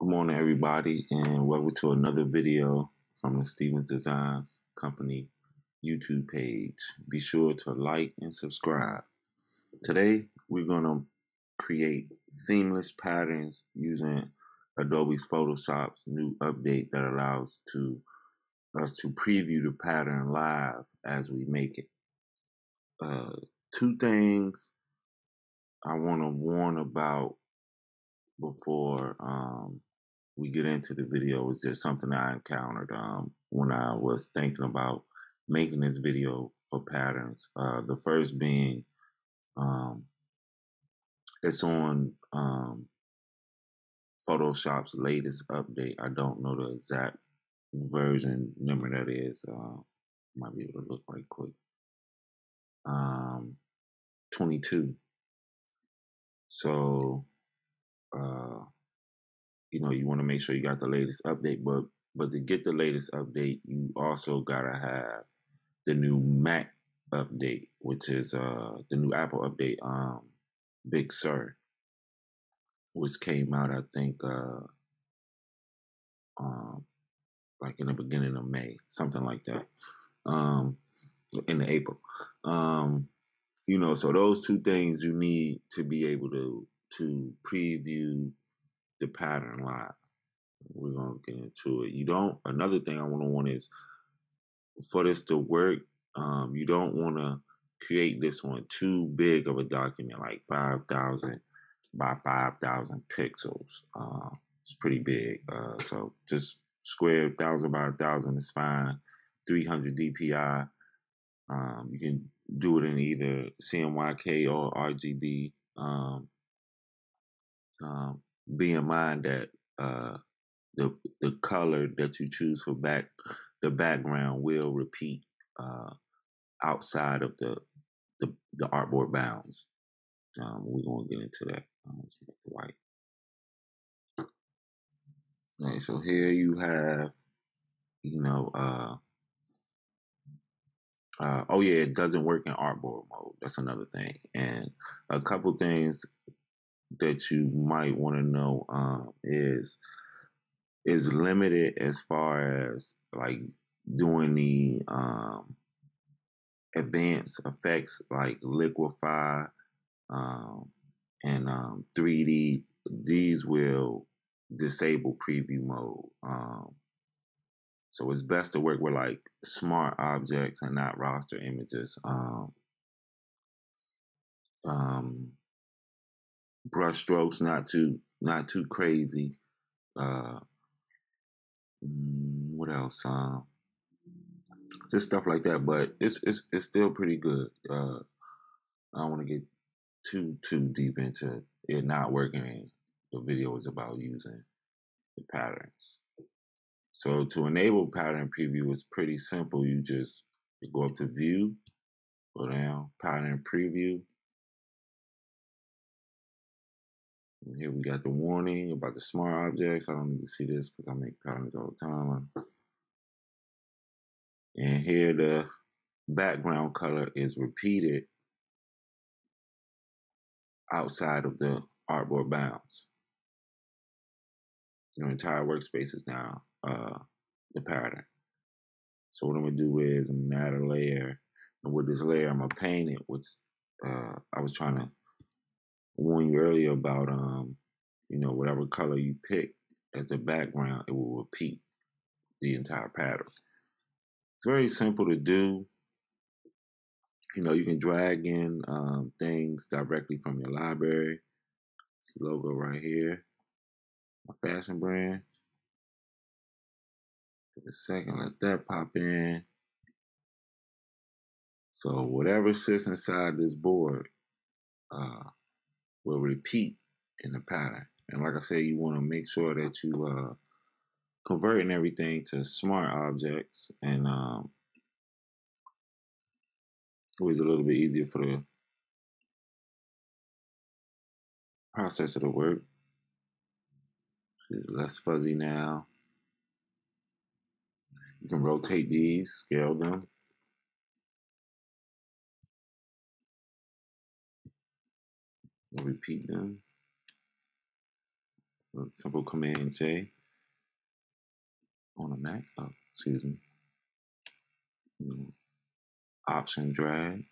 Good morning, everybody, and welcome to another video from the Stephens Designs Company YouTube page. Be sure to like and subscribe. Today, we're going to create seamless patterns using Adobe's Photoshop's new update that allows to us to preview the pattern live as we make it. Uh, two things I want to warn about before um, we get into the video was just something I encountered um, when I was thinking about making this video for patterns. Uh, the first being um, it's on um, Photoshop's latest update. I don't know the exact version number that is. Uh, might be able to look right quick. Um, 22. So, uh, you know, you want to make sure you got the latest update, but but to get the latest update, you also gotta have the new Mac update, which is uh the new Apple update, um, Big Sur, which came out I think uh um like in the beginning of May, something like that. Um in April. Um, you know, so those two things you need to be able to to preview the pattern live. We're gonna get into it. You don't. Another thing I want to want is for this to work. Um, you don't want to create this one too big of a document, like five thousand by five thousand pixels. Uh, it's pretty big. Uh, so just square thousand by thousand is fine. 300 DPI. Um, you can do it in either CMYK or RGB. Um, um, be in mind that uh, the the color that you choose for back the background will repeat uh, outside of the the, the artboard bounds. Um, we're gonna get into that. Um, let's get the white. Okay, so here you have, you know, uh, uh, oh yeah, it doesn't work in artboard mode. That's another thing. And a couple things that you might want to know um, is is limited as far as like doing the um, advanced effects like liquify um, and um, 3D. These will disable preview mode. Um, so it's best to work with like smart objects and not raster images. Um, um, brush strokes not too not too crazy. Uh, mm, what else? Um, just stuff like that. But it's it's it's still pretty good. Uh, I don't want to get too too deep into it not working. And the video is about using the patterns. So to enable pattern preview is pretty simple. You just you go up to view, go down, pattern preview. Here we got the warning about the smart objects. I don't need to see this because I make patterns all the time. And here the background color is repeated outside of the artboard bounds. Your entire workspace is now uh, the pattern. So what I'm gonna do is I'm gonna add a layer, and with this layer I'm gonna paint it. Which uh, I was trying to warn you earlier about, um, you know, whatever color you pick as a background, it will repeat the entire pattern. It's very simple to do. You know, you can drag in um, things directly from your library. This logo right here, my fashion brand. Give a second, let that pop in. So whatever sits inside this board uh, will repeat in the pattern. And like I said, you want to make sure that you uh, converting everything to smart objects and um, always a little bit easier for the processor to work. It's less fuzzy now. You can rotate these, scale them. Repeat them. simple Command J on a Mac. Oh, excuse me. Mm, option drag.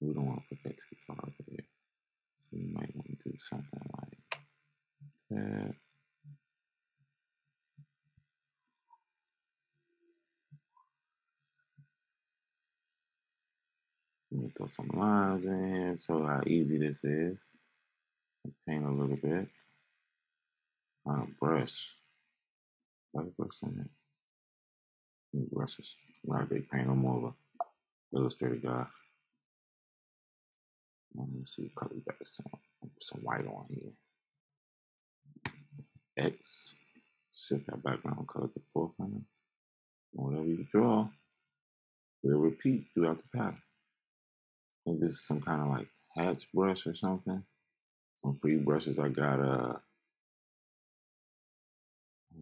We don't want to put that too far over there. So you might want to do something like that. Throw some lines in here, show how easy this is. Paint a little bit on a brush. Got a brush on it. Brushes. Not a big paint, I'm more of a illustrator guy. Let me see what color we got some some white on here. X. Shift that background color to foreground. Whatever you draw, will repeat throughout the pattern. Think this is some kind of like hatch brush or something. Some free brushes I got uh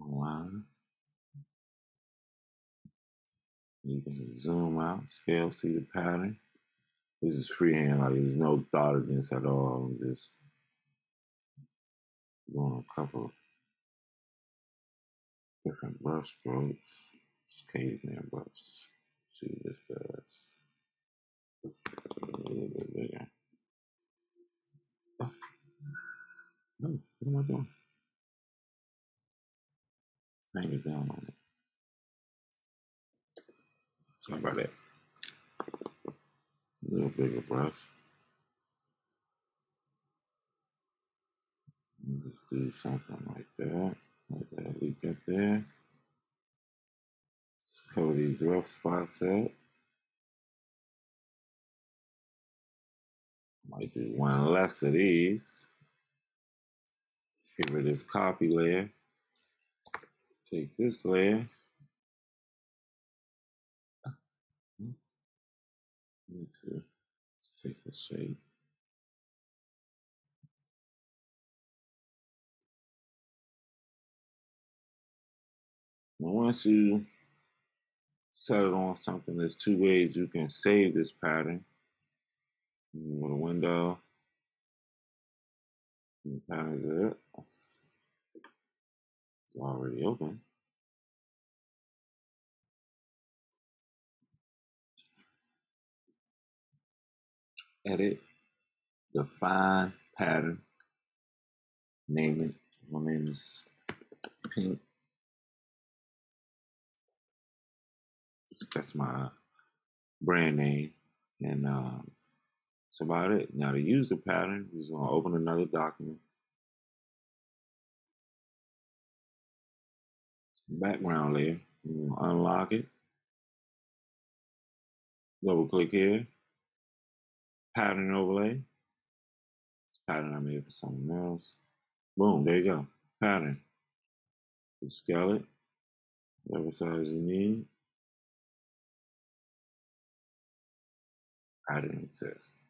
online. You can zoom out, scale, see the pattern. This is freehand, like there's no thought of this at all. I'm just doing a couple different brush strokes. It's caveman brush. See what this does. A little bit bigger. Oh, no, what am I doing? Fingers down on it. Sorry about that. A little bigger brush. Let's do something like that. Like that we get there. Let's cover these rough spots up. Might do one less of these. Let's get rid of this copy layer. Take this layer. Let's take the shape. Now once you set it on something, there's two ways you can save this pattern. Go to window, the pattern's it. It's already open. Edit, define pattern, name it. My name is Pink. That's my brand name. And um, that's about it. Now to use the pattern, we're just gonna open another document. Background layer. We're gonna unlock it. Double click here. Pattern overlay. This pattern I made for someone else. Boom, there you go. Pattern. You scale it, whatever size you need. Pattern exists.